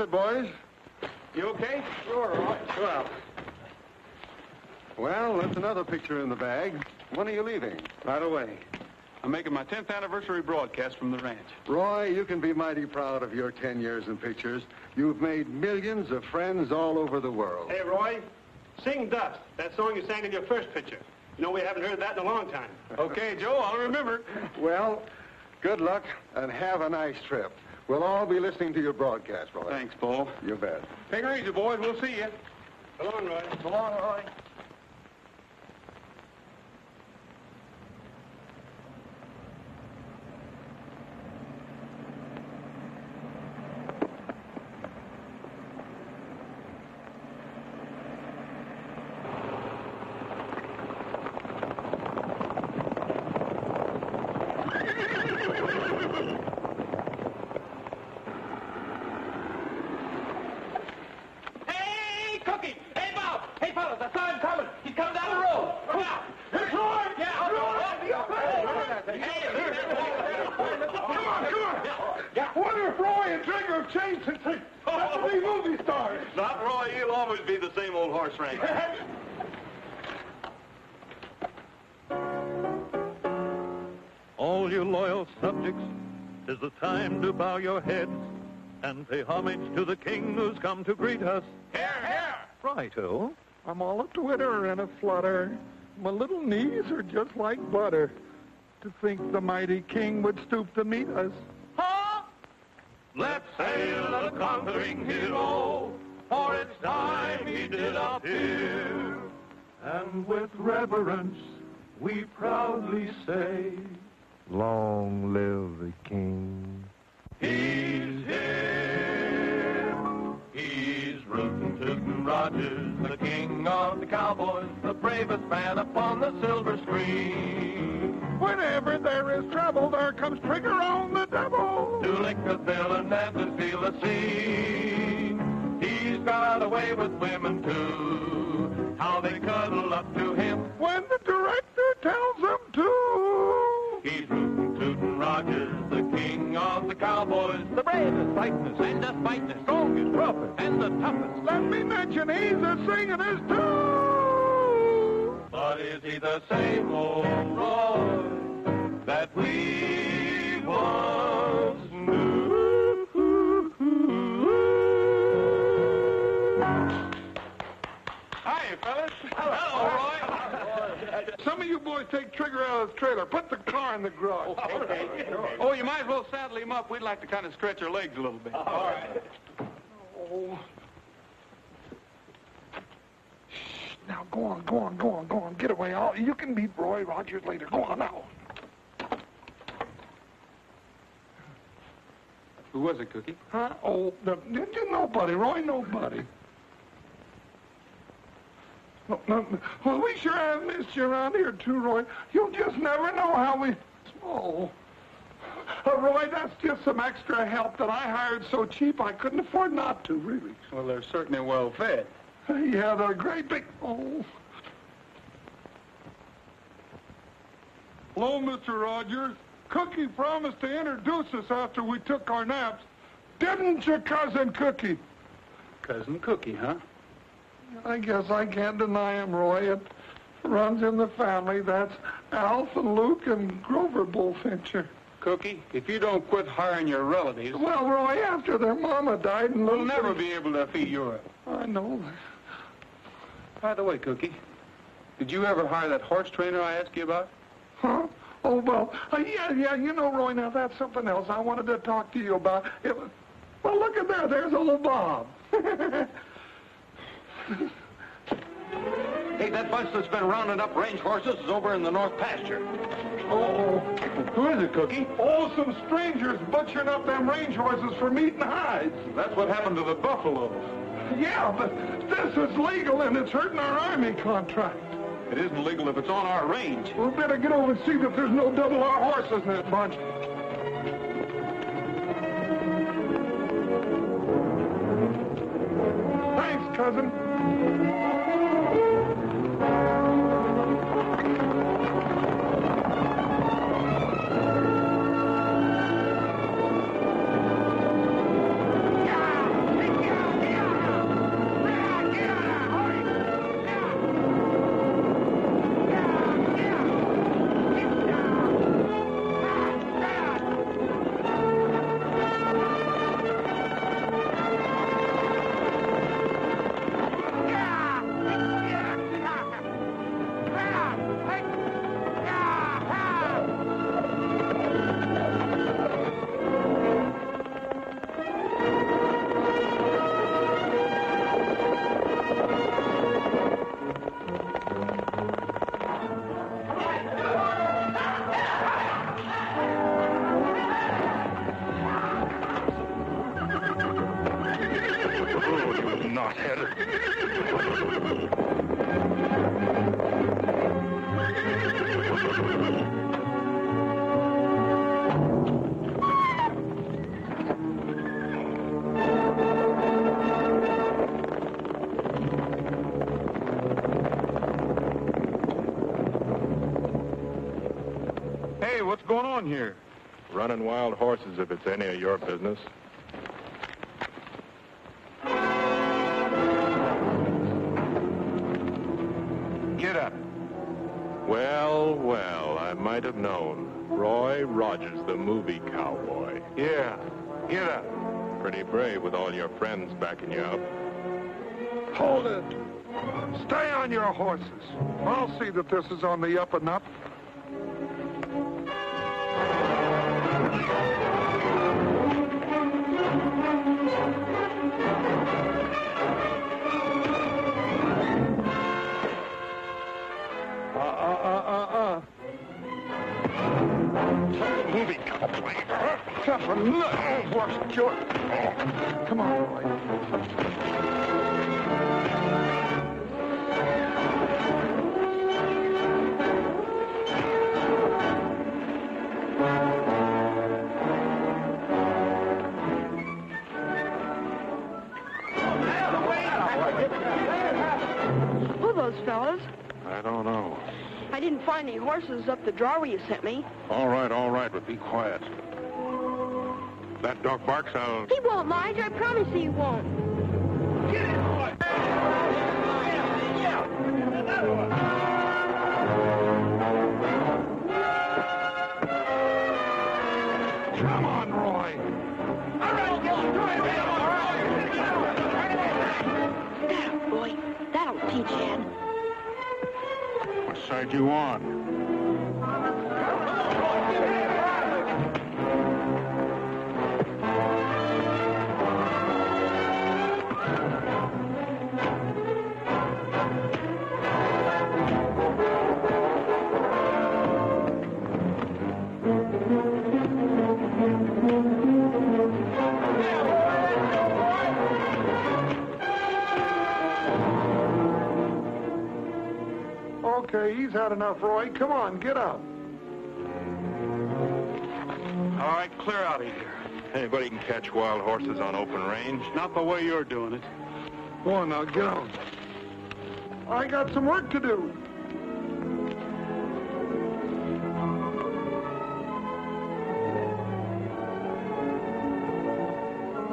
It, boys. You okay? Sure, all right. Well. Well, that's another picture in the bag. When are you leaving? Right away. I'm making my 10th anniversary broadcast from the ranch. Roy, you can be mighty proud of your 10 years in pictures. You've made millions of friends all over the world. Hey, Roy, sing Dust, that song you sang in your first picture. You know, we haven't heard that in a long time. Okay, Joe, I'll remember. Well, good luck and have a nice trip. We'll all be listening to your broadcast, Roy. Thanks, Paul. You bet. Take her easy, boys. We'll see you. So long, Roy. So long, Roy. Hey, Cookie! Hey, Bob! Hey, fellas, I saw him coming. He's coming down the road. Come out. Here's Roy! Yeah, I'll go. Come on, come on. Wonder if Roy and Trigger have changed since they got to be movie stars. Not Roy. He'll always be the same old horse wrangler. All you loyal subjects, is the time to bow your heads and pay homage to the king who's come to greet us. Here, here. Righto. I'm all a twitter and a flutter. My little knees are just like butter. To think the mighty king would stoop to meet us. Huh? Let's hail the conquering hero, for it's time he did appear. And with reverence, we proudly say, Long live the king. He's here. He's rootin' tootin' Rogers, the king of the cowboys, the bravest man upon the silver screen. Whenever there is trouble, there comes Trigger on the double. To villain and to steal a scene. He's got a way with women, too. How they cuddle up to him when the director tells them to. He's of the cowboys, the bravest, fightin'est, and the fightin'est, strongest, roughest, and the toughest. Let me mention he's a singing'est too. But is he the same old Roy that we take Trigger out of the trailer. Put the car in the garage. Oh, oh, you might as well saddle him up. We'd like to kind of stretch our legs a little bit. Oh. All right. Oh. Shh, now go on, go on, go on, go on. Get away. I'll, you can meet Roy Rogers later. Go on now. Who was it, Cookie? Huh? Oh, no, no, nobody, Roy, nobody. No, no, well, we sure have missed you around here, too, Roy. You'll just never know how we... Oh. Uh, Roy, that's just some extra help that I hired so cheap I couldn't afford not to, really. Well, they're certainly well fed. Yeah, they're great big... Oh. Hello, Mr. Rogers. Cookie promised to introduce us after we took our naps. Didn't you, Cousin Cookie? Cousin Cookie, huh? I guess I can't deny him, Roy. It runs in the family. That's Alf and Luke and Grover Bullfincher. Cookie, if you don't quit hiring your relatives, Well, Roy, after their mama died and we'll never be able to feed your... I know. By the way, Cookie, did you ever hire that horse trainer I asked you about? Huh? Oh, well, uh, yeah, yeah, you know, Roy, now that's something else I wanted to talk to you about. It well, look at there. There's old Bob. Hey, that bunch that's been rounding up range horses is over in the north pasture. oh, Who is it, Cookie? oh, some strangers butchering up them range horses for meat and hides. That's what happened to the buffaloes. Yeah, but this is legal and it's hurting our army contract. It isn't legal if it's on our range. We better get over and see that there's no double R horses in that bunch. Thanks, cousin. Going on here? Running wild horses if it's any of your business. Get up. Well, well, I might have known. Roy Rogers, the movie cowboy. Yeah, get up. Pretty brave with all your friends backing you up. Hold it. Stay on your horses. I'll see that this is on the up and up. Come on, Roy. Didn't find any horses up the driveway you sent me. All right, all right, but be quiet. That dog barks out. He won't, Lige. I promise he won't. Side you on? Had enough, Roy. Come on, get up. All right, clear out of here. Anybody can catch wild horses on open range. Not the way you're doing it. Go on now, get on. I got some work to do.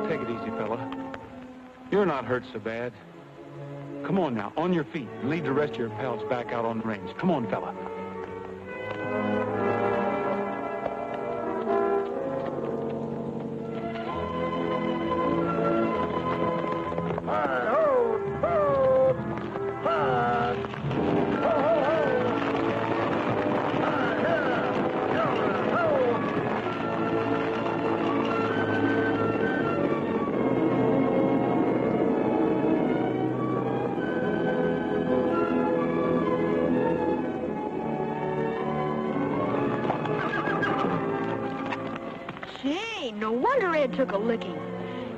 Take it easy, fella. You're not hurt so bad. Come on now, on your feet. and Lead the rest of your pals back out on the range. Come on, fella. No wonder Ed took a licking.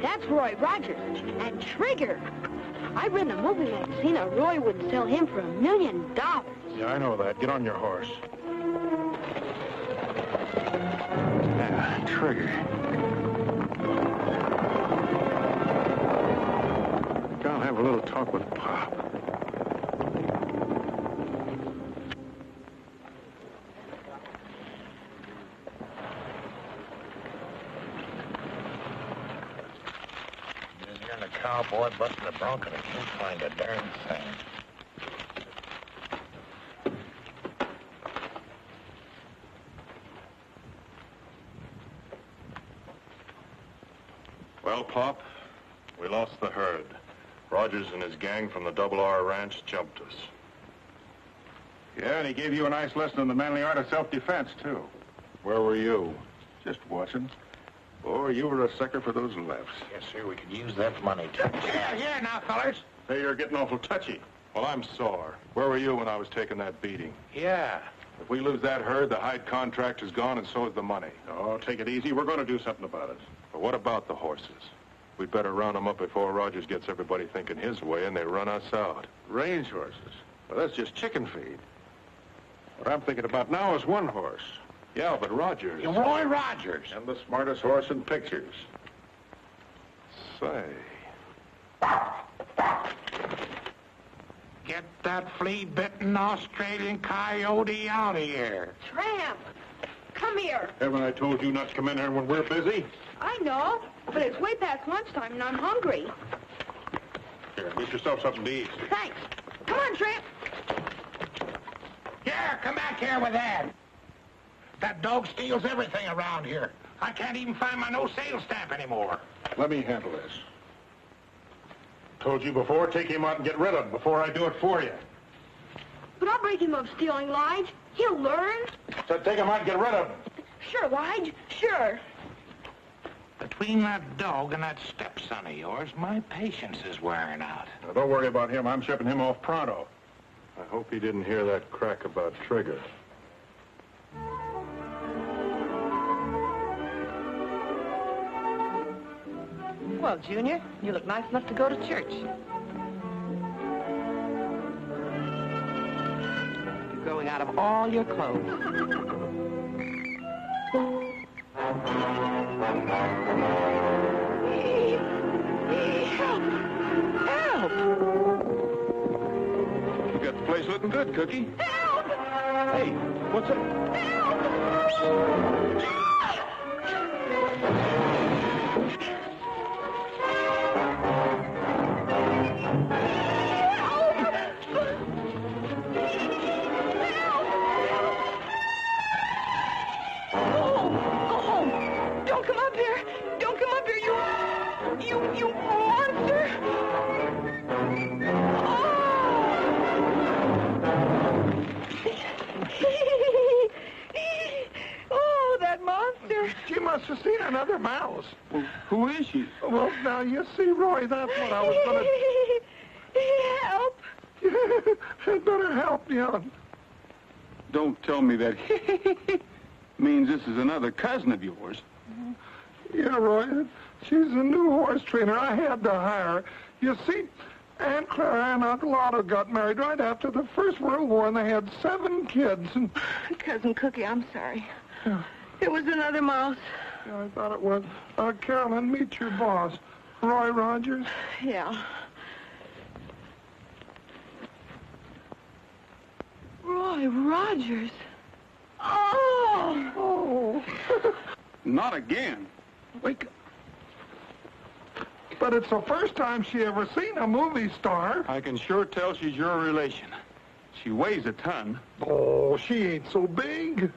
That's Roy Rogers and Trigger. I read in a movie magazine that Roy would sell him for a million dollars. Yeah, I know that. Get on your horse. Yeah, Trigger. I'll have a little talk with Pop. Just hearing a cowboy busting a and I can't find a darn thing. Well, Pop, we lost the herd. Rogers and his gang from the Double R Ranch jumped us. Yeah, and he gave you a nice lesson in the manly art of self-defense, too. Where were you? Just watching. Boy, you were a sucker for those lefts. Yes, sir, we could use that money. too. Yeah, yeah, now, fellas. Hey, you're getting awful touchy. Well, I'm sore. Where were you when I was taking that beating? Yeah. If we lose that herd, the hide contract is gone, and so is the money. Oh, take it easy. We're going to do something about it. But what about the horses? We'd better round them up before Rogers gets everybody thinking his way and they run us out. Range horses. Well, that's just chicken feed. What I'm thinking about now is one horse. Yeah, but Rogers... Roy Rogers. And the smartest horse in pictures. Say... Get that flea-bitten Australian coyote out of here. Tramp, come here. Haven't I told you not to come in here when we're busy? I know, but it's way past lunchtime and I'm hungry. Here, get yourself something to eat. Thanks. Come on, Tramp. Here, come back here with that. That dog steals everything around here. I can't even find my no sales stamp anymore. Let me handle this. Told you before, take him out and get rid of him before I do it for you. But I'll break him of stealing, Lige. He'll learn. So take him out and get rid of him. Sure, Lige. Sure. Between that dog and that stepson of yours, my patience is wearing out. Now, don't worry about him. I'm shipping him off pronto. I hope he didn't hear that crack about Trigger. Well, Junior, you look nice enough to go to church. You're growing out of all your clothes. Help! Help! You got the place looking good, Cookie. Help! Hey, what's up? Go She must have seen another mouse. Who is she? Well, now, you see, Roy, that's what I was going Help! to... Had better help you. Don't tell me that means this is another cousin of yours. Yeah, Roy, she's a new horse trainer. I had to hire her. You see, Aunt Clara and Uncle Otto got married right after the First World War, and they had seven kids. And Cousin Cookie, I'm sorry. It was another mouse. Yeah, I thought it was. Uh, Carolyn, meet your boss, Roy Rogers. Yeah. Roy Rogers. Oh! Oh. Not again. Wake up. but it's the first time she ever seen a movie star. I can sure tell she's your relation. She weighs a ton. Oh, she ain't so big.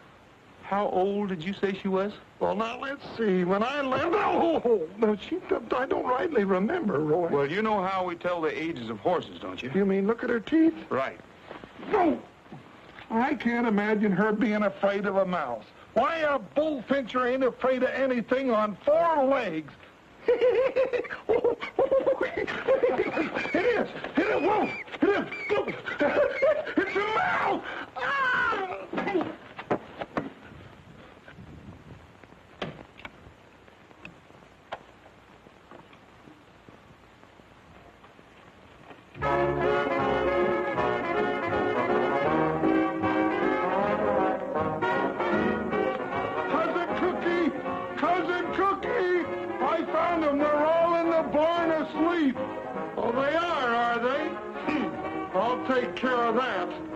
How old did you say she was? Well, now let's see. When I left, oh, no, she, I don't rightly remember, Roy. Well, you know how we tell the ages of horses, don't you? You mean look at her teeth? Right. No. I can't imagine her being afraid of a mouse. Why, a bullfincher ain't afraid of anything on four legs. it is. It is. Whoa. It is. Look. It's a mouse. Ah! Cousin Cookie! Cousin Cookie! I found them. They're all in the barn asleep. Oh, they are, are they? Hmm. I'll take care of that.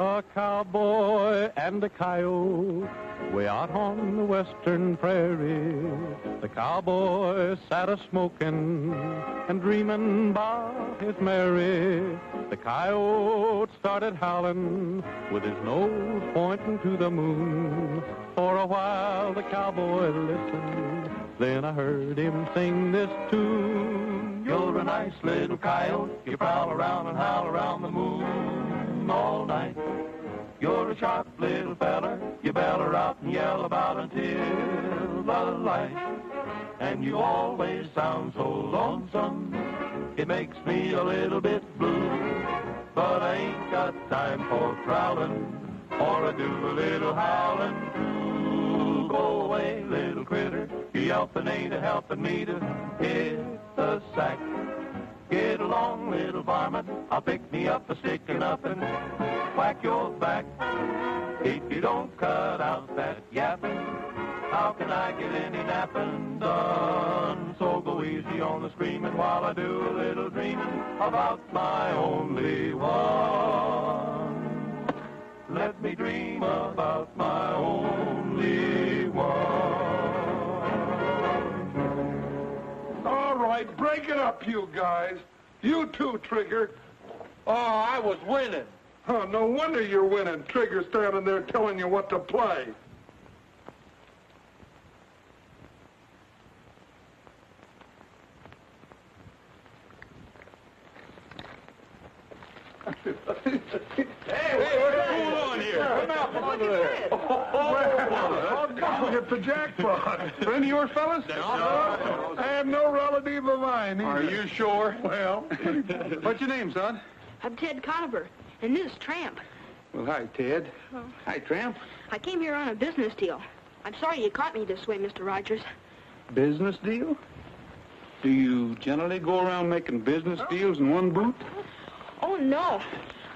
A cowboy and a coyote way out on the western prairie. The cowboy sat a smoking and dreaming about his Mary. The coyote started howling with his nose pointing to the moon. For a while the cowboy listened, then I heard him sing this tune. You're a nice little coyote, you prowl around and howl around the moon all night. You're a sharp little feller, you beller out and yell about until the light. And you always sound so lonesome, it makes me a little bit blue. But I ain't got time for prowling, or I do a little howling. Go away, little critter, you yelping ain't helping me to hit the sack. Get along, little varmint, I'll pick me up a stick and up and whack your back. If you don't cut out that yapping, how can I get any napping done? So go easy on the screaming while I do a little dreaming about my only one. Let me dream about my only right, break it up, you guys. You too, Trigger. Oh, I was winning. Oh, no wonder you're winning. Trigger standing there telling you what to play. Hey, what's going on here? Come out from under there. Oh, God, it's the jackpot. Friend of yours, fellas? I am no relative of mine. Are you sure? Well, What's your name, son? I'm Ted Conover, and this is Tramp. Well, hi, Ted. Oh. Hi, Tramp. I came here on a business deal. I'm sorry you caught me this way, Mr. Rogers. Business deal? Do you generally go around making business deals in one boot? Oh, no.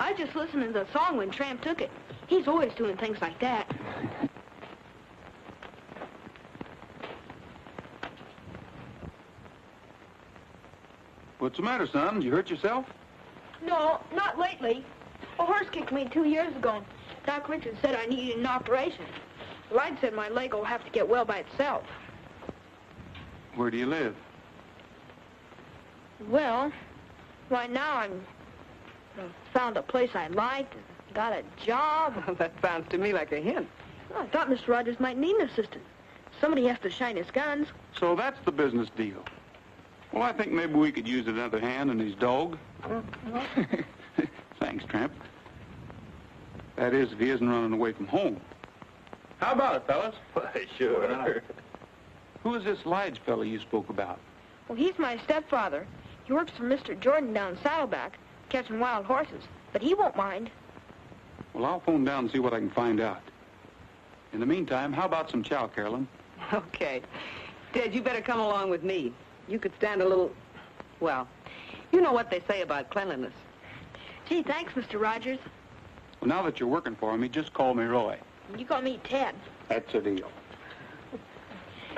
I just listened to the song when Tramp took it. He's always doing things like that. What's the matter, son? Did you hurt yourself? No, not lately. A horse kicked me two years ago. Doc Richards said I needed an operation. Lige said my leg will have to get well by itself. Where do you live? Well, right now I'm uh, found a place I liked, and got a job. that sounds to me like a hint. Oh, I thought Mr. Rogers might need an assistant. Somebody has to shine his guns. So that's the business deal. Well, I think maybe we could use another hand in his dog. Thanks, Tramp. That is, if he isn't running away from home. How about it, fellas? Why, sure. Who is this Lige fellow you spoke about? Well, he's my stepfather. He works for Mr. Jordan down Saddleback, catching wild horses. But he won't mind. Well, I'll phone down and see what I can find out. In the meantime, how about some chow, Carolyn? Okay. Ted, you better come along with me. You could stand a little, well, you know what they say about cleanliness. Gee, thanks, Mr. Rogers. Well, now that you're working for me, just call me Roy. You call me Ted. That's a deal.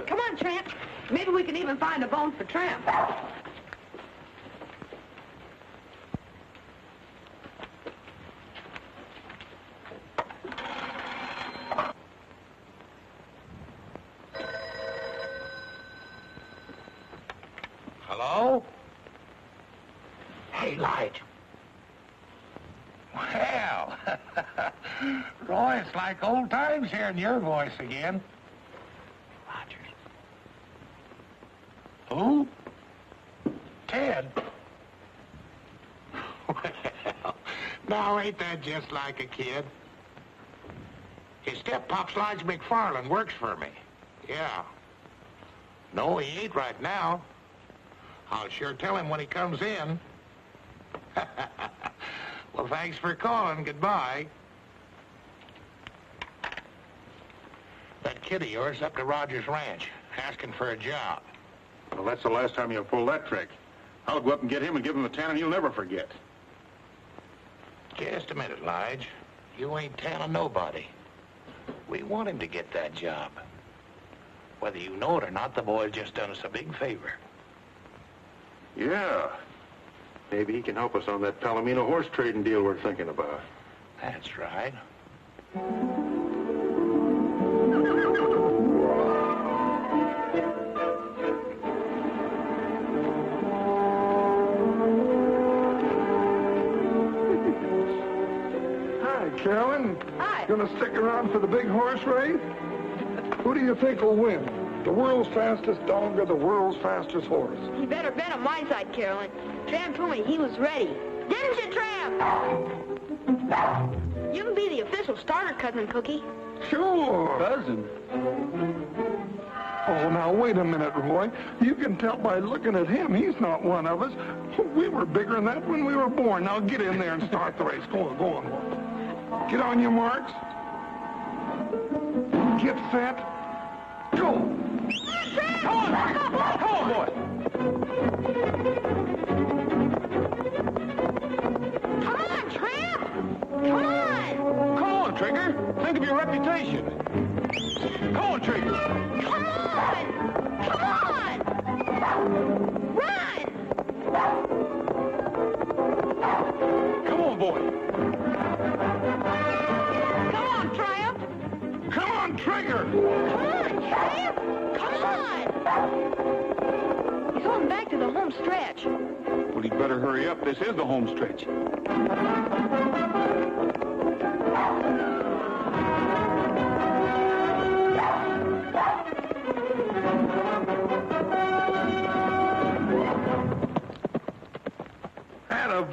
Come on, Tramp. Maybe we can even find a bone for Tramp. Hello? Hey, Lige. Well, Roy, it's like old times hearing your voice again. Rogers. Who? Ted. Well, now ain't that just like a kid? His step-pop's Lige McFarland works for me. Yeah. No, he ain't right now. I'll sure tell him when he comes in. well, thanks for calling. Goodbye. That kid of yours up to Rogers Ranch, asking for a job. Well, that's the last time you'll pull that trick. I'll go up and get him and give him a tan and he'll never forget. Just a minute, Lige. You ain't telling nobody. We want him to get that job. Whether you know it or not, the boy's just done us a big favor. Yeah. Maybe he can help us on that Palomino horse trading deal we're thinking about. That's right. Hi. Gonna stick around for the big horse race? Who do you think will win? The world's fastest dog or the world's fastest horse? You better bet on my side, Carolyn. Tramp told me he was ready. Didn't you, Tramp? You can be the official starter, Cousin Cookie. Sure. Cousin? Oh, now wait a minute, Roy. You can tell by looking at him, he's not one of us. We were bigger than that when we were born. Now get in there and start the race. Go on, go on, Roy. Get on your marks. Get set. Go. Come on! Come on, boy! Come on, Tramp! Come on! Come on, Trigger. Think of your reputation. Come on, Trigger. Come on! Come on! Run! Come on, boy. Back to the home stretch. Well, he'd better hurry up. This is the home stretch.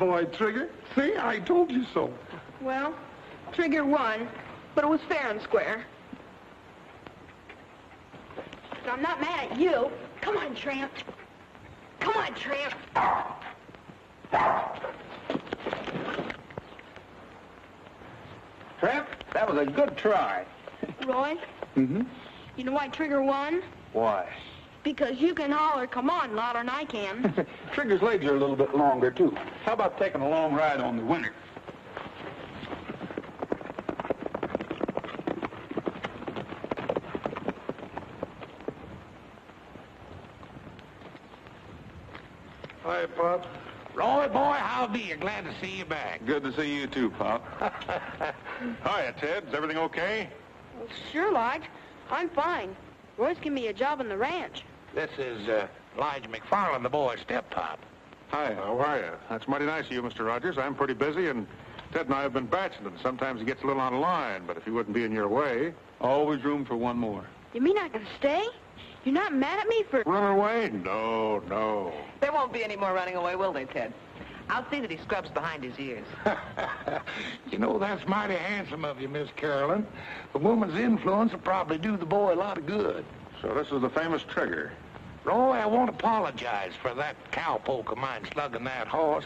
boy, Trigger. See, I told you so. Well, Trigger won, but it was fair and square. I'm not mad at you. Come on, Tramp. Come on, Tramp. Tramp, that was a good try. Roy, Mm-hmm. you know why Trigger won? Why? Because you can holler, come on, louder than I can. Trigger's legs are a little bit longer, too. How about taking a long ride on the winner? Hi, Pop. Roy, boy, I'll be glad to see you back. Good to see you, too, Pop. Hiya, Ted. Is everything okay? Well, sure, Lige. I'm fine. Roy's giving me a job on the ranch. This is uh, Lige McFarland, the boy's step-pop. Hi, how are you? That's mighty nice of you, Mr. Rogers. I'm pretty busy, and Ted and I have been bachelor. Sometimes he gets a little on line, but if he wouldn't be in your way... Always room for one more. You mean I can stay? You're not mad at me for... Run away? No, no. There won't be any more running away, will they, Ted? I'll see that he scrubs behind his ears. you know, that's mighty handsome of you, Miss Carolyn. A woman's influence will probably do the boy a lot of good. So this is the famous Trigger. Roy, I won't apologize for that cowpoke of mine slugging that horse.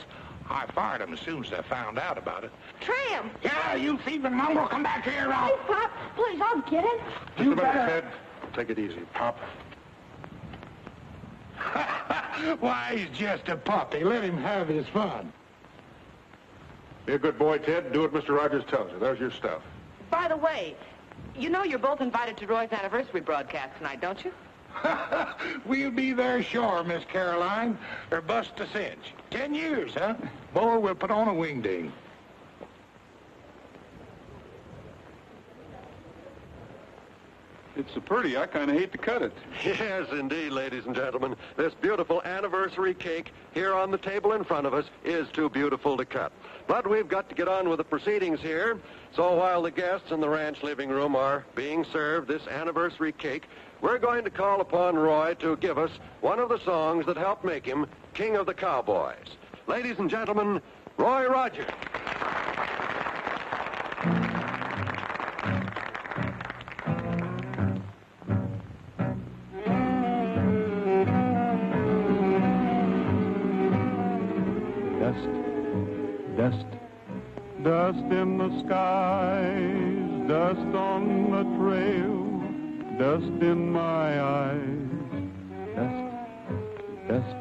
I fired him as soon as I found out about it. Tram! Yeah, you thieving mongrel, come back here. I'll... Hey, Pop, please, I'll get him. Just a minute, Ted. Take it easy, Pop. Why, he's just a puppy. Let him have his fun. Be a good boy, Ted. Do what Mr. Rogers tells you. There's your stuff. By the way, you know you're both invited to Roy's anniversary broadcast tonight, don't you? we'll be there sure, Miss Caroline, or bust a cinch. Ten years, huh? Boy, we'll put on a wingding. It's so pretty, I kind of hate to cut it. Yes, indeed, ladies and gentlemen. This beautiful anniversary cake here on the table in front of us is too beautiful to cut. But we've got to get on with the proceedings here. So while the guests in the ranch living room are being served this anniversary cake, we're going to call upon Roy to give us one of the songs that helped make him King of the Cowboys. Ladies and gentlemen, Roy Rogers. Dust in the skies, dust on the trail, dust in my eyes. Dust, dust,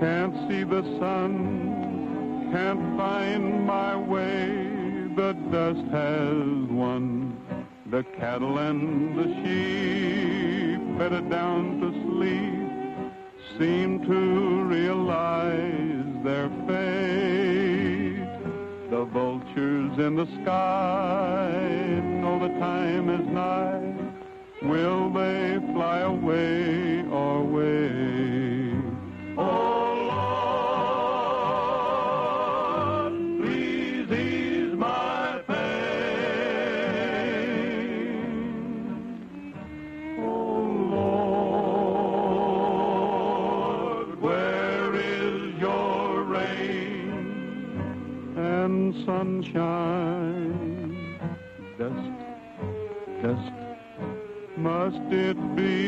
can't see the sun, can't find my way. The dust has won. The cattle and the sheep bedded down to sleep seem to realize their fate. The vultures in the sky know the time is nigh. Will they fly away or wait? Oh sunshine? Dust, dust, must it be?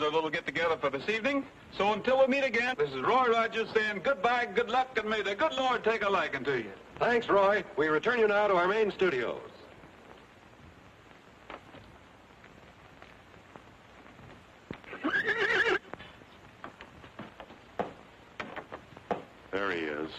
Our little get-together for this evening. So until we meet again, this is Roy Rogers saying goodbye, good luck, and may the good Lord take a liking to you. Thanks, Roy. We return you now to our main studios. There he is.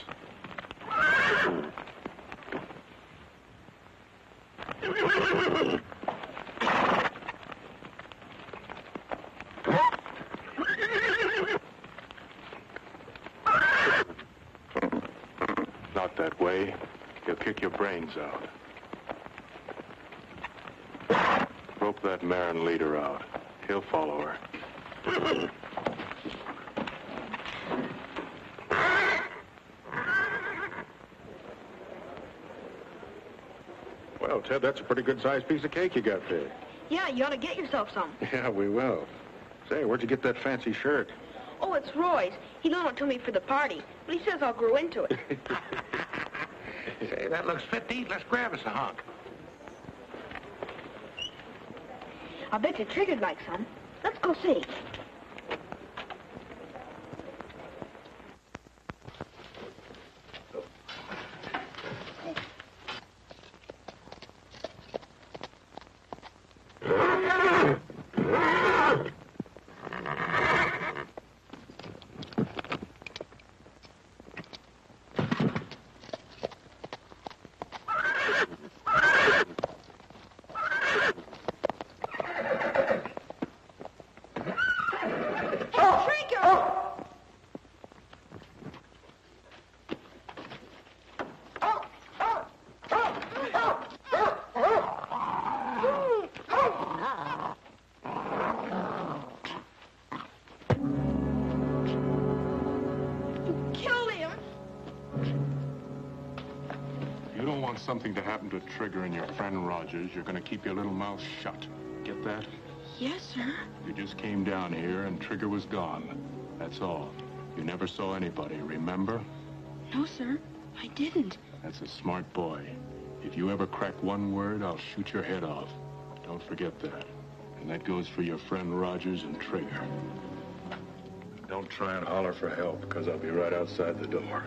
Not that way. He'll kick brains out. Rope that mare and lead her out. He'll follow her. Well, Ted, that's a pretty good-sized piece of cake you got there. Yeah, you ought to get yourself some. Yeah, we will. Say, where'd you get that fancy shirt? Oh, it's Roy's. He loaned it to me for the party, but he says I'll grow into it. That looks fit to eat. Let's grab us a hunk. I bet you Trigger'd like some. Let's go see. Trigger and your friend Rogers. You're going to keep your little mouth shut. Get that? Yes, sir. You just came down here and Trigger was gone. That's all. You never saw anybody, remember? No, sir. I didn't. That's a smart boy. If you ever crack one word, I'll shoot your head off. Don't forget that. And that goes for your friend Rogers and Trigger. Don't try and holler for help, because I'll be right outside the door.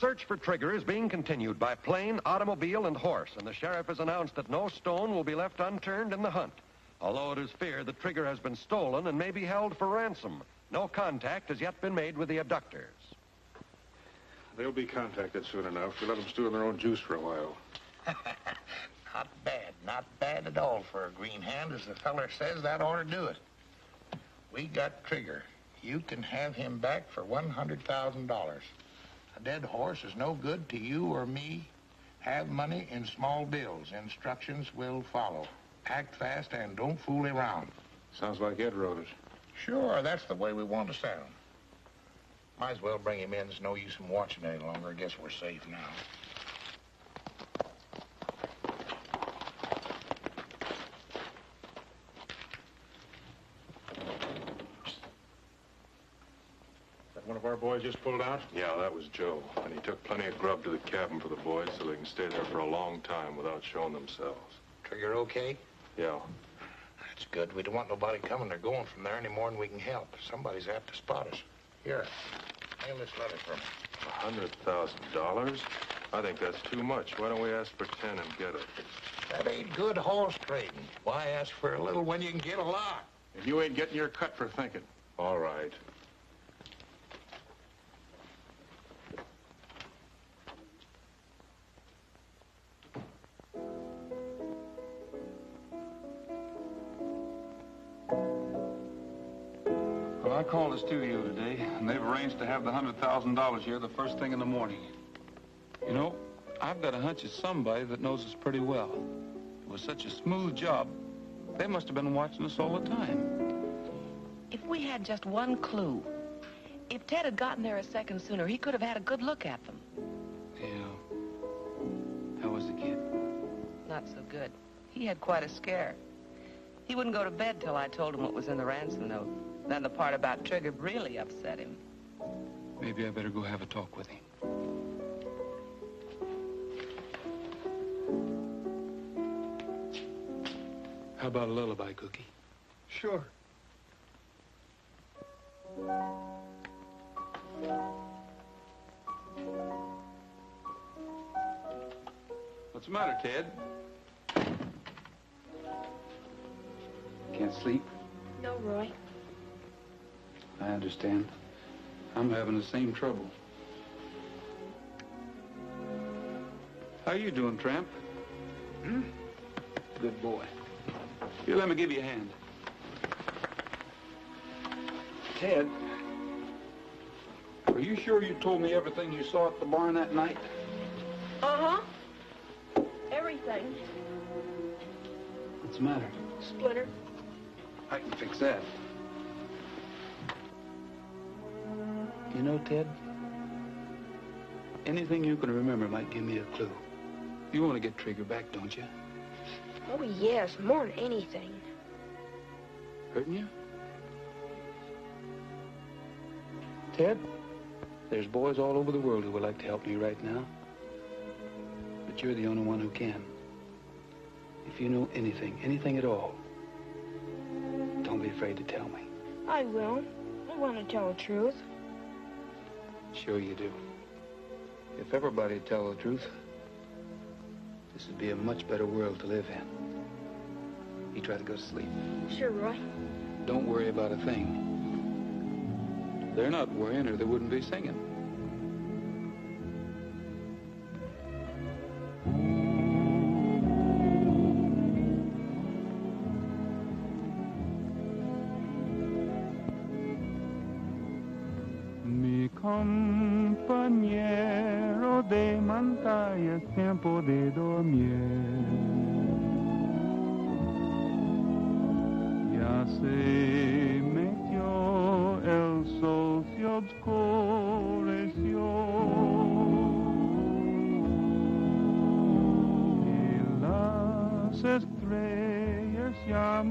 Search for Trigger is being continued by plane, automobile, and horse, and the sheriff has announced that no stone will be left unturned in the hunt. Although it is feared that Trigger has been stolen and may be held for ransom, no contact has yet been made with the abductors. They'll be contacted soon enough. We let them stew in their own juice for a while. Not bad, not bad at all for a green hand. As the feller says, that ought to do it. We got Trigger. You can have him back for $100,000. A dead horse is no good to you or me. Have money in small bills. Instructions will follow. Act fast and don't fool around. Sounds like Ed wrote it. Sure, that's the way we want to sound. Might as well bring him in. There's no use in watching any longer. I guess we're safe now. That one of our boys just pulled out? Yeah, that was Joe. And he took plenty of grub to the cabin for the boys so they can stay there for a long time without showing themselves. Trigger okay? Yeah. That's good. We don't want nobody coming or going from there any more than we can help. Somebody's apt to spot us. Here, mail this letter for me. A hundred thousand dollars? I think that's too much. Why don't we ask for ten and get it? That ain't good horse trading. Why ask for a little when you can get a lot? And you ain't getting your cut for thinking. All right. I called the studio today, and they've arranged to have the $100,000 here the first thing in the morning. You know, I've got a hunch it's somebody that knows us pretty well. It was such a smooth job, they must have been watching us all the time. If we had just one clue, if Ted had gotten there a second sooner, he could have had a good look at them. Yeah. How was the kid? Not so good. He had quite a scare. He wouldn't go to bed till I told him what was in the ransom note. Then the part about Trigger really upset him. Maybe I better go have a talk with him. How about a lullaby, Cookie? Sure. What's the matter, Ted? Can't sleep? No, Roy. I understand. I'm having the same trouble. How you doing, Tramp? Hmm? Good boy. Here, let me give you a hand. Ted, are you sure you told me everything you saw at the barn that night? Uh-huh. Everything. What's the matter? Splinter. I can fix that. You know, Ted, anything you can remember might give me a clue. You want to get Trigger back, don't you? Oh, yes, more than anything. Hurting you? Ted, there's boys all over the world who would like to help me right now. But you're the only one who can. If you know anything, anything at all, don't be afraid to tell me. I will. I want to tell the truth. Sure you do. If everybody'd tell the truth, this would be a much better world to live in. You try to go to sleep. Sure, Roy. Don't worry about a thing. They're not worrying or they wouldn't be singing. Compañero de montaña es tiempo de dormir. Ya se metió el sol, se oscureció. Y las estrellas ya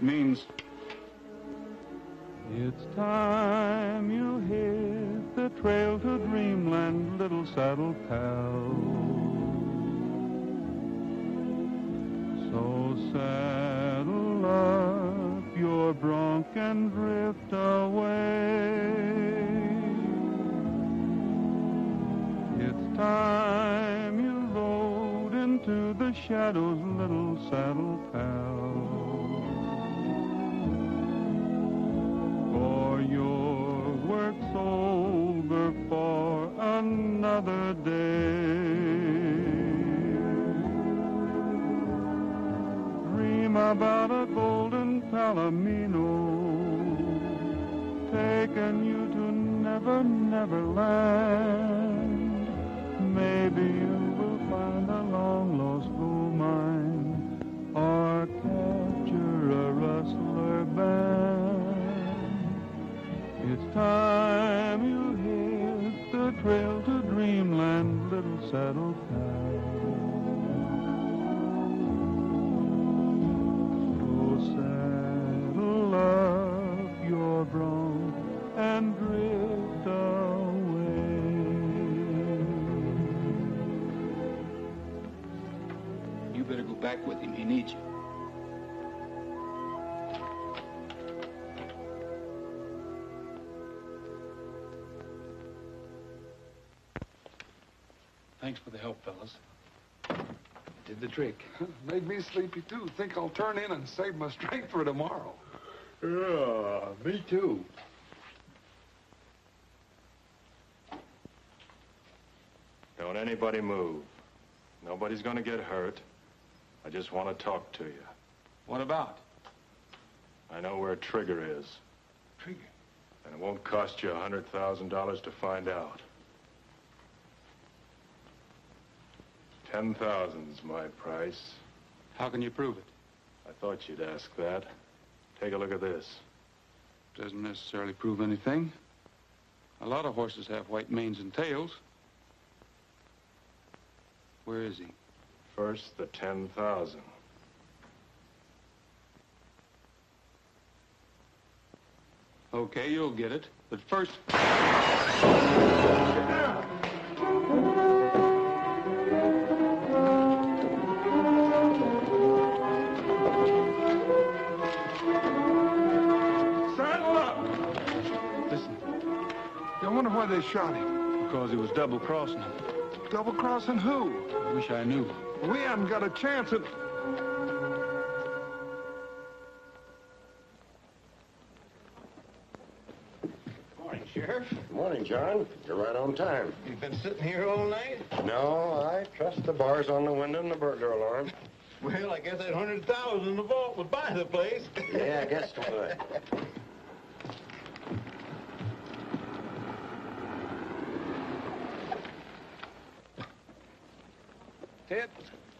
It means It's time you hit the trail to dreamland, little saddle pal. So saddle up your bronc and drift away. It's time you rode into the shadows, little saddle pal. Your work's over for another day. Dream about a golden palomino, taking you to never, never land. Maybe you will find a long lost gold mine or capture a rustler band. Time you hit the trail to dreamland, little saddle pal. So oh, saddle up your bronc and drift away. you better go back with him. He needs you. Thanks for the help, fellas. Did the trick. Made me sleepy, too. Think I'll turn in and save my strength for tomorrow. Yeah, me too. Don't anybody move. Nobody's gonna get hurt. I just want to talk to you. What about? I know where Trigger is. Trigger? And it won't cost you a $100,000 to find out. Ten thousand's my price. How can you prove it? I thought you'd ask that. Take a look at this. Doesn't necessarily prove anything. A lot of horses have white manes and tails. Where is he? First, the ten thousand. Okay, you'll get it. But first... wonder why they shot him. because he was double-crossing him. Double-crossing who? I wish I knew. We haven't got a chance at... Morning, Sheriff. Good morning, John. You're right on time. You've been sitting here all night? No, I trust the bars on the window and the burglar alarm. Well, I guess that hundred thousand in the vault would buy the place. Yeah, I guess it would. Ted,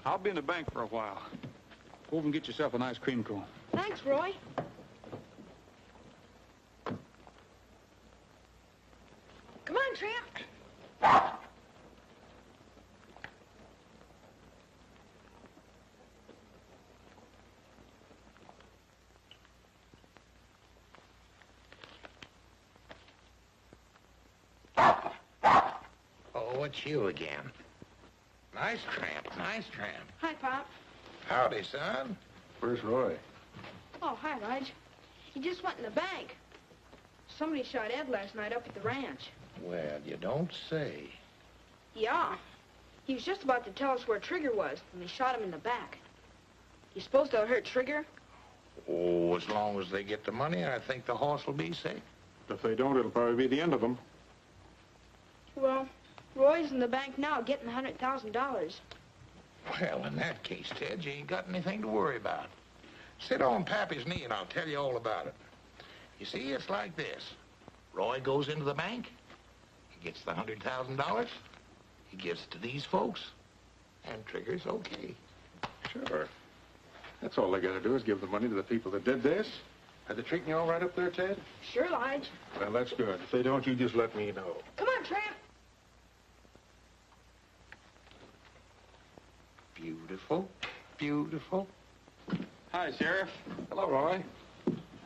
I'll be in the bank for a while. Go over and get yourself an ice cream cone. Thanks, Roy. Come on, Tramp. Oh, it's you again. Nice tramp, nice tramp. Hi, Pop. Howdy, son. Where's Roy? Oh, hi, Raj. He just went in the bank. Somebody shot Ed last night up at the ranch. Well, you don't say. Yeah. He was just about to tell us where Trigger was, and they shot him in the back. You supposed to hurt Trigger? Oh, as long as they get the money, I think the horse will be safe. If they don't, it'll probably be the end of them. Well, Roy's in the bank now getting a $100,000. Well, in that case, Ted, you ain't got anything to worry about. Sit on Pappy's knee and I'll tell you all about it. You see, it's like this. Roy goes into the bank. He gets the $100,000. He gives it to these folks. And Trigger's okay. Sure. That's all they gotta do is give the money to the people that did this. Are they treating you all right up there, Ted? Sure, Lige. Well, that's good. If they don't, you just let me know. Come on, Tramp. Beautiful. Beautiful. Hi, Sheriff. Hello, Roy.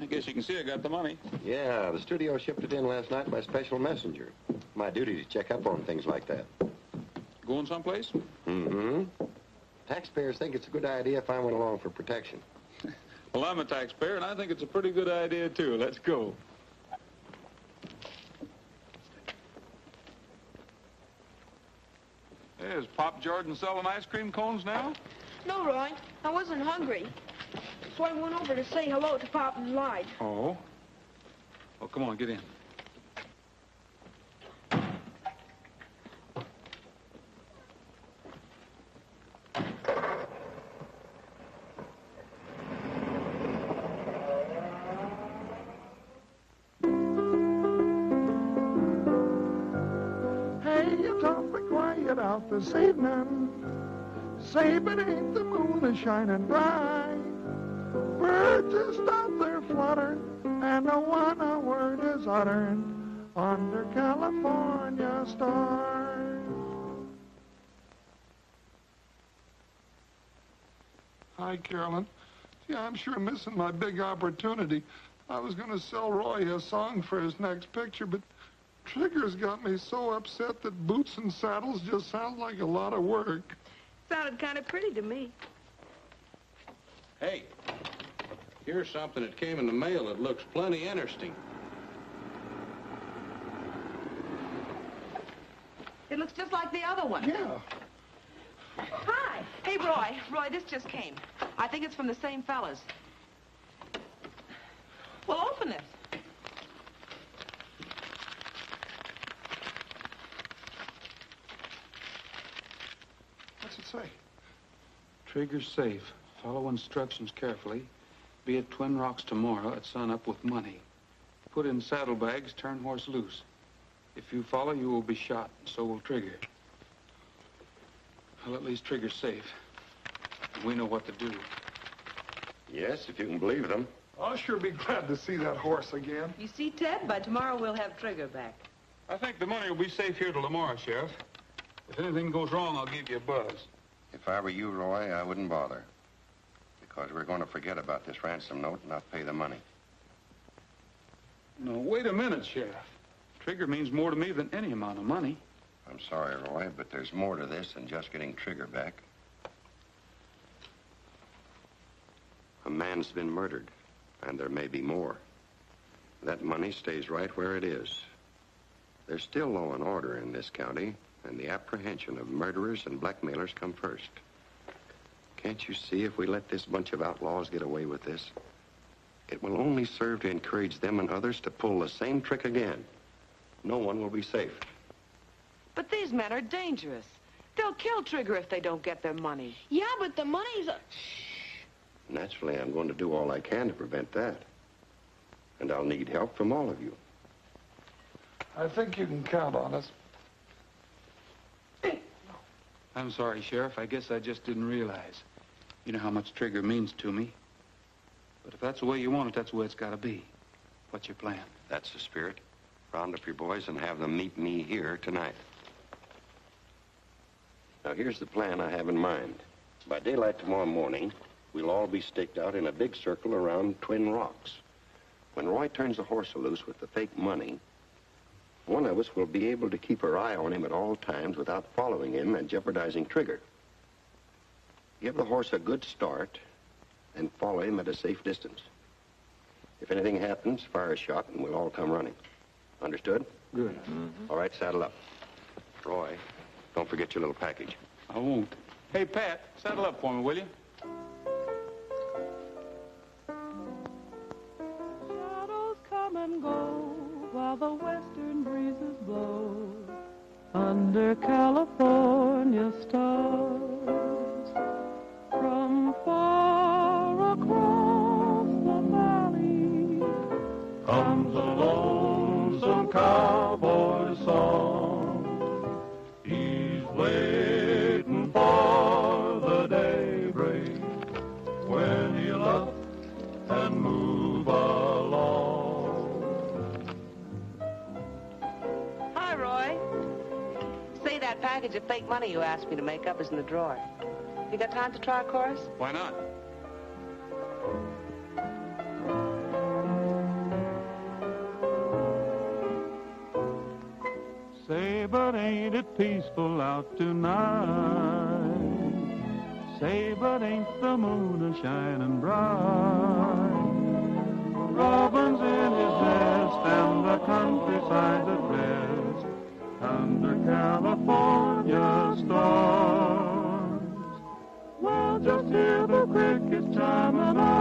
I guess you can see I got the money. Yeah, the studio shipped it in last night by special messenger. My duty to check up on things like that. Going someplace? Mm-hmm. Taxpayers think it's a good idea if I went along for protection. Well, I'm a taxpayer, and I think it's a pretty good idea, too. Let's go. Hey, is Pop Jordan selling ice cream cones now? No, Roy. I wasn't hungry. So I went over to say hello to Pop and Lige. Oh? Well, come on, get in. Say, but ain't the moon a shining bright? Birds just out there fluttering, and no one a word is uttered under California stars. Hi, Carolyn. Yeah, I'm sure missing my big opportunity. I was going to sell Roy a song for his next picture, but Trigger's got me so upset that boots and saddles just sound like a lot of work. Sounded kind of pretty to me. Hey, here's something that came in the mail that looks plenty interesting. It looks just like the other one. Yeah. Hi. Hey, Roy. Roy, this just came. I think it's from the same fellas. Well, open it. Say? Trigger's safe. Follow instructions carefully. Be at Twin Rocks tomorrow at sunup with money. Put in saddlebags, turn horse loose. If you follow, you will be shot, and so will Trigger. Well, at least Trigger's safe. We know what to do. Yes, if you can believe them. I'll sure be glad to see that horse again. You see, Ted, by tomorrow we'll have Trigger back. I think the money will be safe here till tomorrow, Sheriff. If anything goes wrong, I'll give you a buzz. If I were you, Roy, I wouldn't bother. Because we're going to forget about this ransom note and not pay the money. No, wait a minute, Sheriff. Trigger means more to me than any amount of money. I'm sorry, Roy, but there's more to this than just getting Trigger back. A man's been murdered, and there may be more. That money stays right where it is. There's still law and order in this county, and the apprehension of murderers and blackmailers come first. Can't you see if we let this bunch of outlaws get away with this? It will only serve to encourage them and others to pull the same trick again. No one will be safe. But these men are dangerous. They'll kill Trigger if they don't get their money. Yeah, but the money's... A... Naturally, I'm going to do all I can to prevent that. And I'll need help from all of you. I think you can count on us. I'm sorry, Sheriff. I guess I just didn't realize. You know how much Trigger means to me. But if that's the way you want it, that's the way it's got to be. What's your plan? That's the spirit. Round up your boys and have them meet me here tonight. Now, here's the plan I have in mind. By daylight tomorrow morning, we'll all be staked out in a big circle around Twin Rocks. When Roy turns the horse loose with the fake money, one of us will be able to keep our eye on him at all times without following him and jeopardizing Trigger. Give the horse a good start and follow him at a safe distance. If anything happens, fire a shot and we'll all come running. Understood? Good. Mm-hmm. All right, saddle up. Roy, don't forget your little package. I won't. Hey, Pat, saddle up for me, will you? Shadows come and go while the western breezes blow under California stars. From far across the valley comes a lonesome cowboy song. Package of fake money you asked me to make up is in the drawer. You got time to try a chorus? Why not? Say, but ain't it peaceful out tonight? Say, but ain't the moon a shining bright? Robin's in his nest and the countryside's at rest under California stars. Well, just hear the crickets chiming out,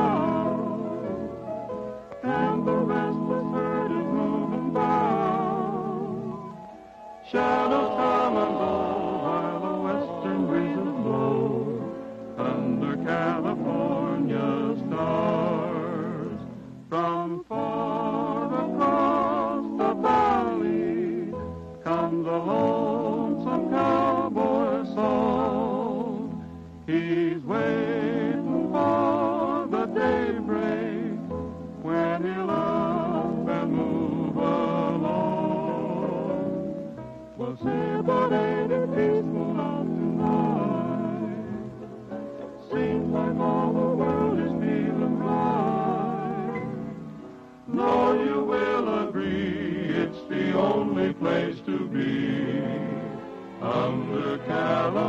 from the California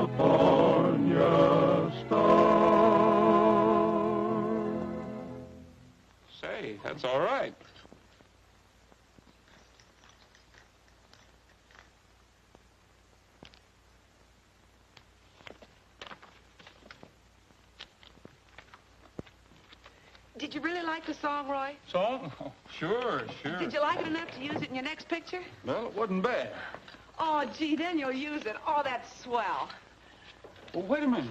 star. Say, that's all right. Did you really like the song, Roy? Song? Oh, sure, sure. Did you like it enough to use it in your next picture? Well, it wasn't bad. Oh, gee, then you'll use it. Oh, that's swell. Well, wait a minute.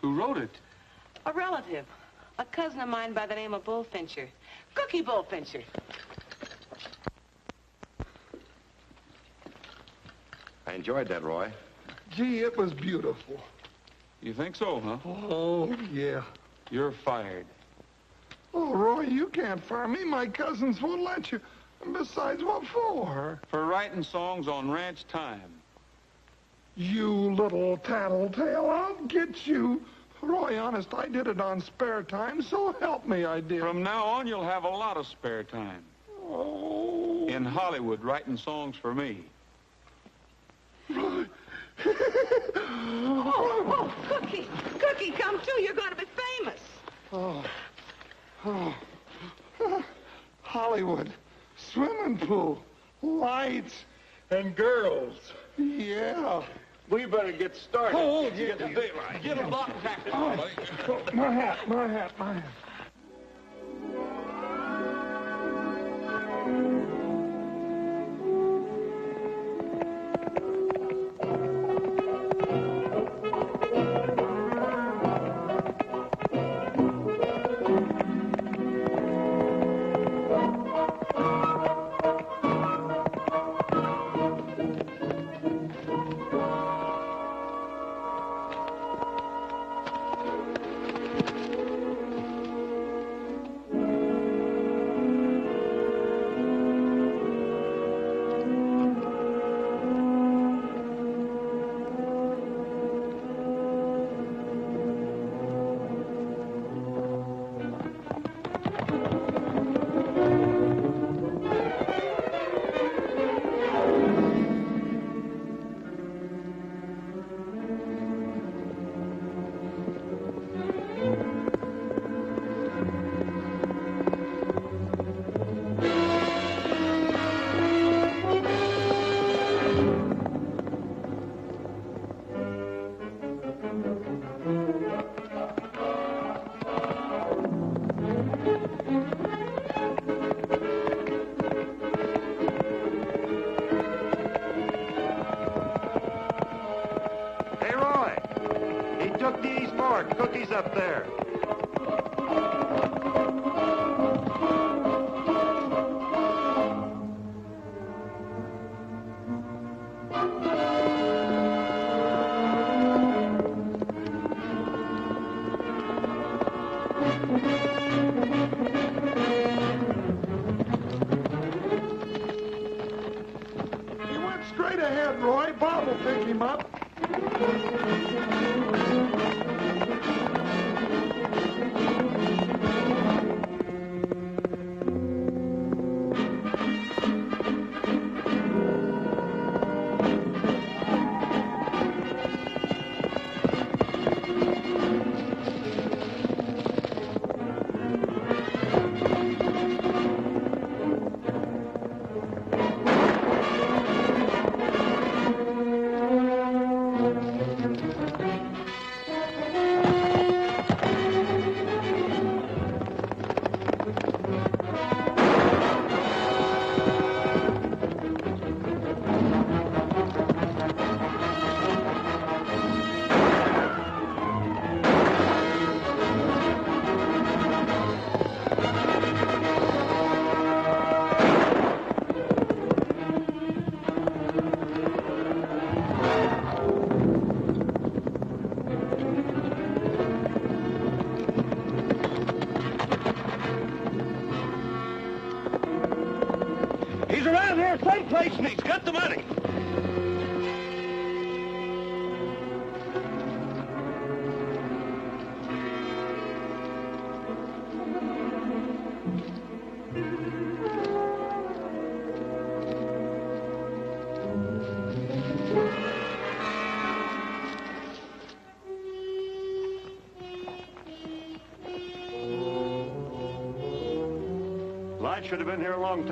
Who wrote it? A relative. A cousin of mine by the name of Bullfincher. Cookie Bullfincher. I enjoyed that, Roy. Gee, it was beautiful. You think so, huh? Oh, yeah. You're fired. Oh, Roy, you can't fire me. My cousins won't let you. And besides, what for? For writing songs on ranch time. You little tattletale, I'll get you. Roy, honest, I did it on spare time, so help me, I did. From now on, you'll have a lot of spare time. Oh. In Hollywood, writing songs for me. Roy. Oh, oh, Cookie. Cookie, come too. You're going to be famous. Oh. Oh. Hollywood. Swimming pool. Lights. And girls. Yeah. We better get started. Oh, to get the. Get a block practice, Oh, oh, my hat, my hat, my hat.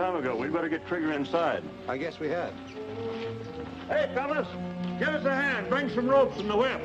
Time ago. We better get Trigger inside. I guess we had. Hey, fellas, give us a hand. Bring some ropes and the whip.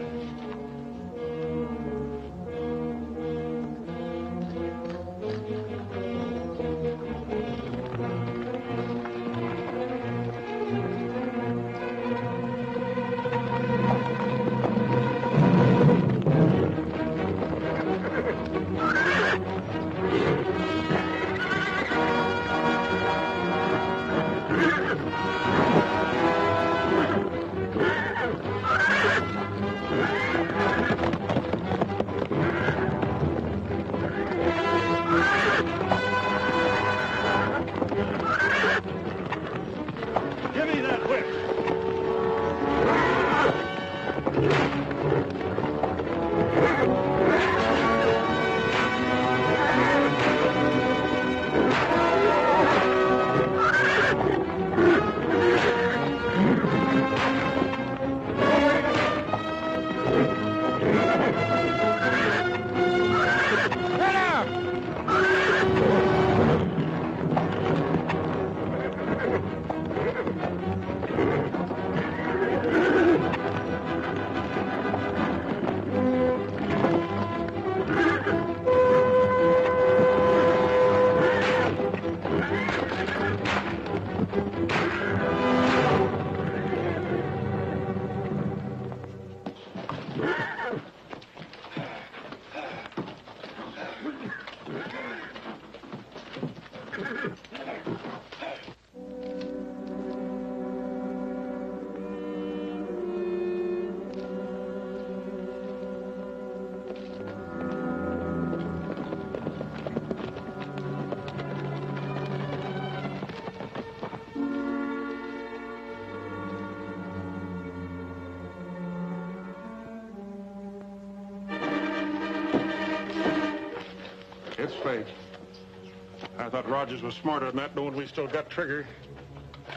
Thought Rogers was smarter than that, knowing we still got Trigger.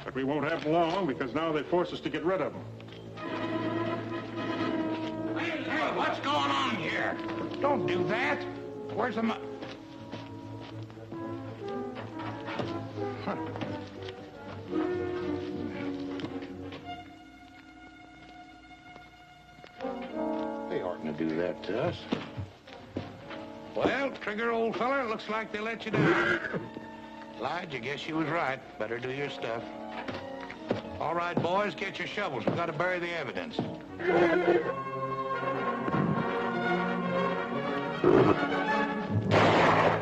But we won't have him long because now they force us to get rid of him. Hey, hey, what's going on here? Don't do that. Where's the money? They oughtn't to do that to us. Well, Trigger, old feller, looks like they let you down. Lige, I guess you was right. Better do your stuff. All right, boys, get your shovels. We've got to bury the evidence.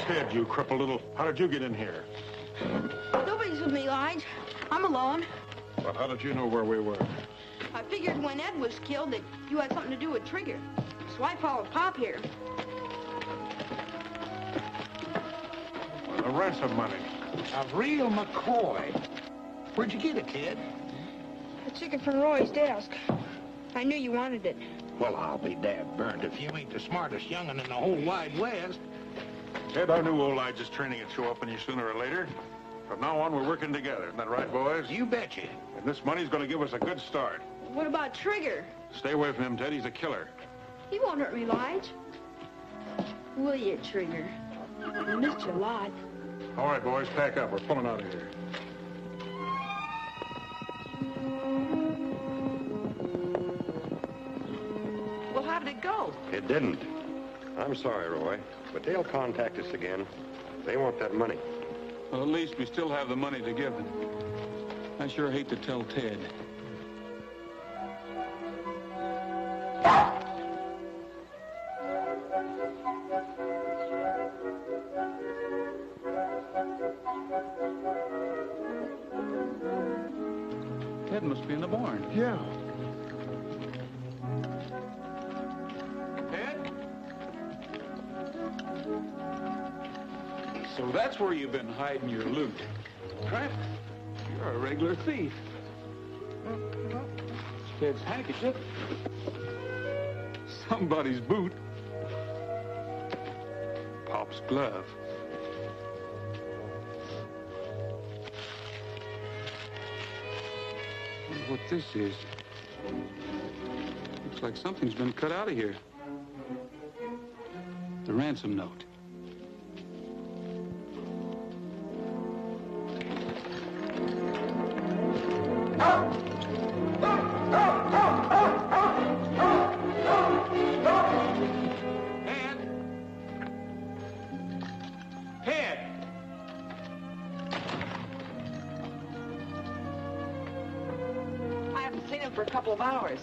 Ted, you crippled little... How did you get in here? Nobody's with me, Lige. I'm alone. But how did you know where we were? I figured when Ed was killed that you had something to do with Trigger. So I followed Pop here. The ransom money. A real McCoy. Where'd you get it, kid? I took it from Roy's desk. I knew you wanted it. Well, I'll be dad burned if you ain't the smartest young'un in the whole wide west. Ted, I knew old Lige's training would show up on you sooner or later. From now on, we're working together. Isn't that right, boys? You betcha. And this money's going to give us a good start. What about Trigger? Stay away from him, Ted. He's a killer. He won't hurt me, Lige. Will you, Trigger? I missed you a lot. All right, boys, pack up. We're pulling out of here. Well, how did it go? It didn't. I'm sorry, Roy, but they'll contact us again. They want that money. Well, at least we still have the money to give them. I sure hate to tell Ted. Ted where you've been hiding your loot. Tramp, you're a regular thief. Ted's handkerchief. Somebody's boot. Pop's glove. Wonder what this is. Looks like something's been cut out of here. The ransom note. For a couple of hours.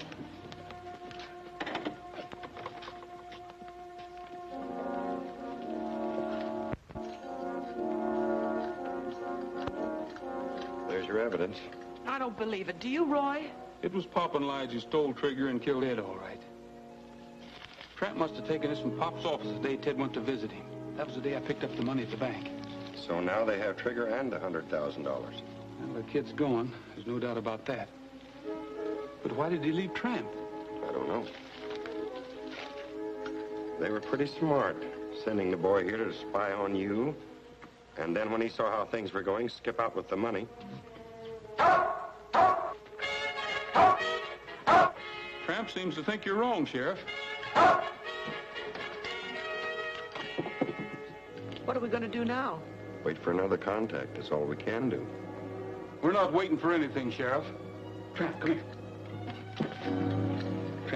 There's your evidence. I don't believe it. Do you, Roy? It was Pop and Lige who stole Trigger and killed Ed, all right. Tramp must have taken this from Pop's office the day Ted went to visit him. That was the day I picked up the money at the bank. So now they have Trigger and a $100,000. Well, the kid's gone. There's no doubt about that. But why did he leave Tramp? I don't know. They were pretty smart, sending the boy here to spy on you. And then when he saw how things were going, skip out with the money. Tramp seems to think you're wrong, Sheriff. What are we going to do now? Wait for another contact. That's all we can do. We're not waiting for anything, Sheriff. Tramp, come here.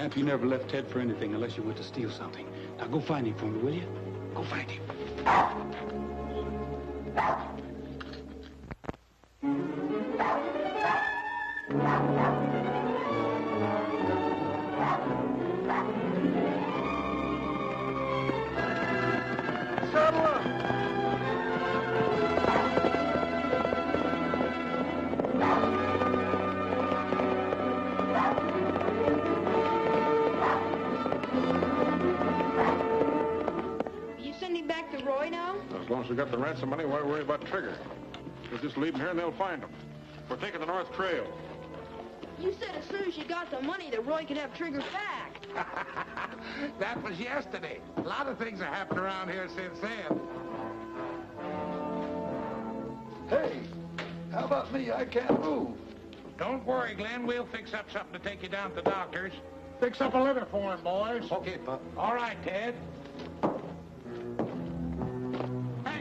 Tramp, you never left Ted for anything unless you went to steal something. Now go find him for me, will you? Go find him. Just leave him here and they'll find him. We're taking the North Trail. You said as soon as you got the money that Roy could have Trigger back. that was yesterday. A lot of things have happened around here since then. Hey, how about me? I can't move. Don't worry, Glenn. We'll fix up something to take you down to the doctor's. Fix up a litter for him, boys. Okay, Pop. All right, Ted.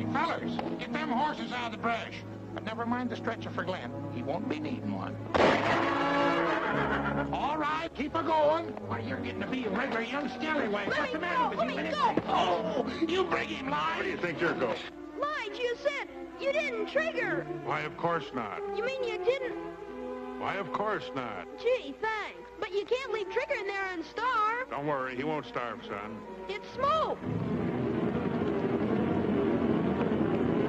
Hey, fellas, get them horses out of the brush. But never mind the stretcher for Glenn. He won't be needing one. All right, keep her going. Why, you're getting to be a regular young scallywag. What's the matter with you? Let go. Oh, you bring him, Lige. Where do you think you're going? Lige, you said you didn't trigger. Why, of course not. You mean you didn't? Why, of course not. Gee, thanks. But you can't leave Trigger in there and starve. Don't worry, he won't starve, son. It's smoke. Trigger! Leave him alone, Lige. He ain't a bad little sprout.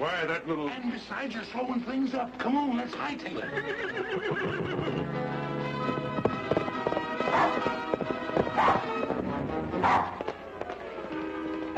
Why, that little... And besides, you're slowing things up. Come on, let's hightail it.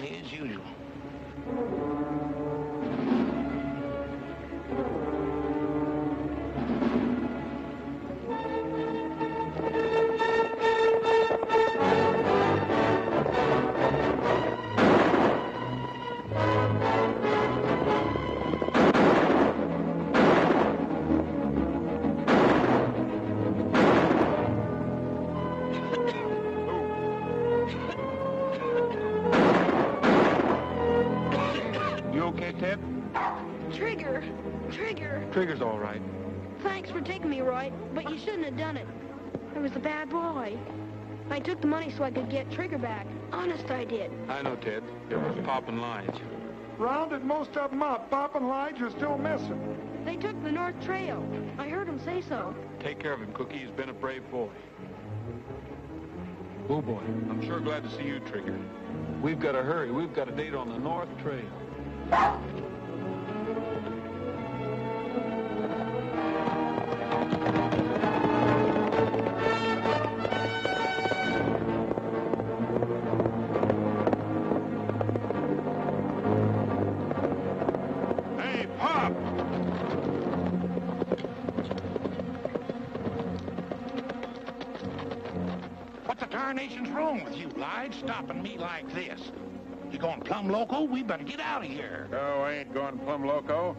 money as usual. Right. Thanks for taking me, Roy, but you shouldn't have done it. I was a bad boy. I took the money so I could get Trigger back. Honest, I did. I know, Ted. It was Pop and Lige. Rounded most of them up. Pop and Lige are still missing. They took the North Trail. I heard them say so. Take care of him, Cookie. He's been a brave boy. Oh, boy. I'm sure glad to see you, Trigger. We've got to hurry. We've got a date on the North Trail. Going plumb loco? We better get out of here. No, I ain't going plumb loco.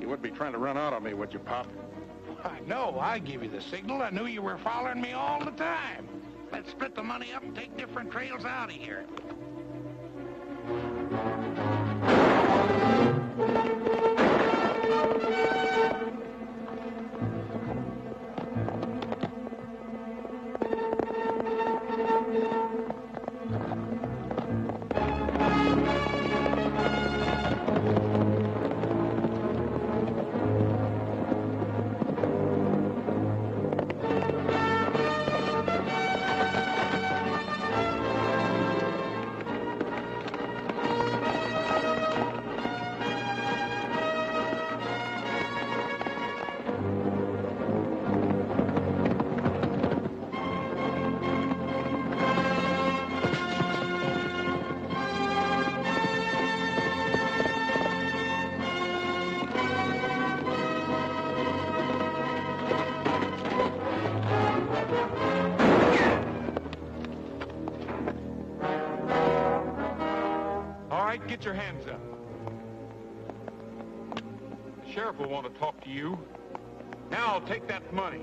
You would be trying to run out on me, would you, Pop? I know. I give you the signal. I knew you were following me all the time. Let's split the money up and take different trails out of here. Sheriff will want to talk to you. Now, take that money.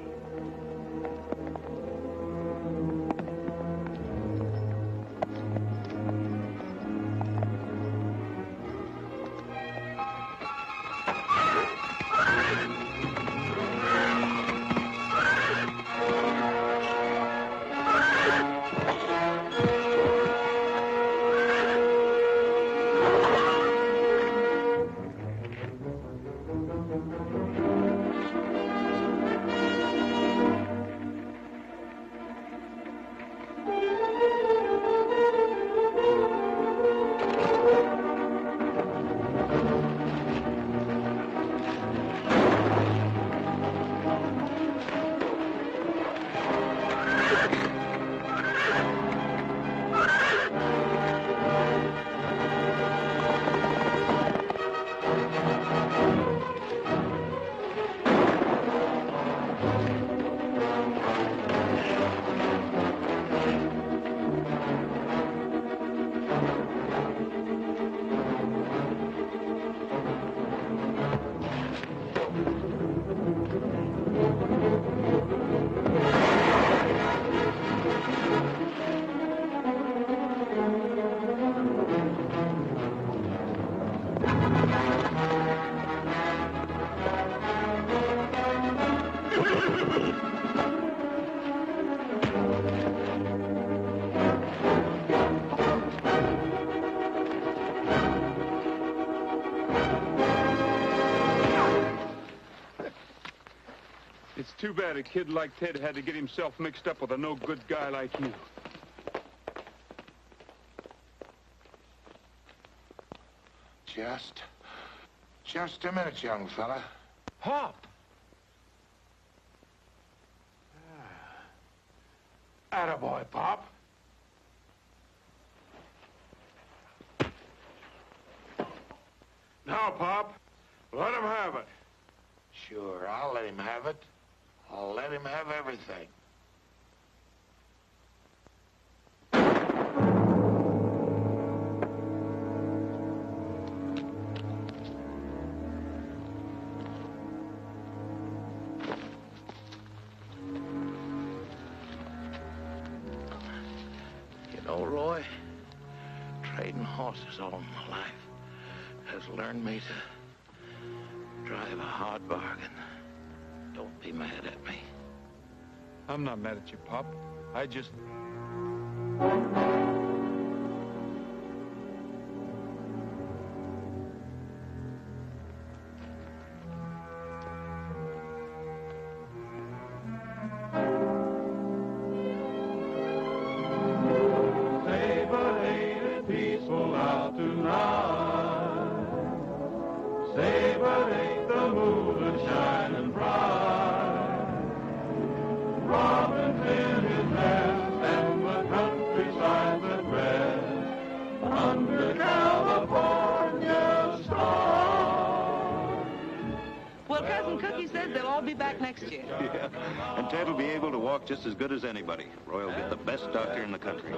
It's too bad a kid like Ted had to get himself mixed up with a no-good guy like you. Just, just a minute, young fella. Pop! Ah. Attaboy, Pop. Now, Pop, let him have it. Sure, I'll let him have it. I'll let him have everything. You know, Roy, trading horses all my life has learned me to drive a hard bargain. Be mad at me. I'm not mad at you, Pop. I just... just as good as anybody. Roy will get the best doctor in the country.